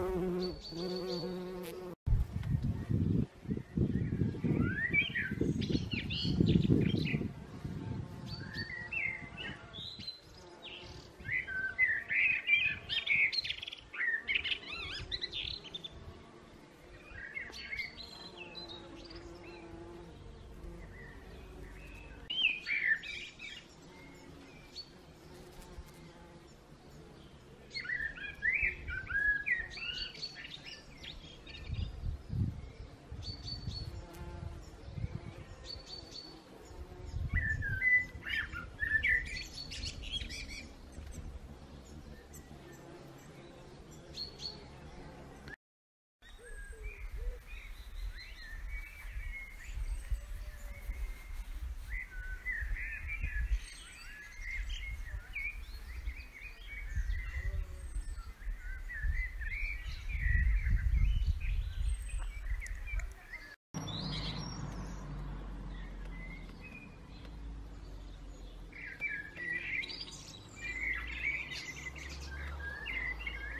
Mm-hmm.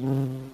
Mm-hmm.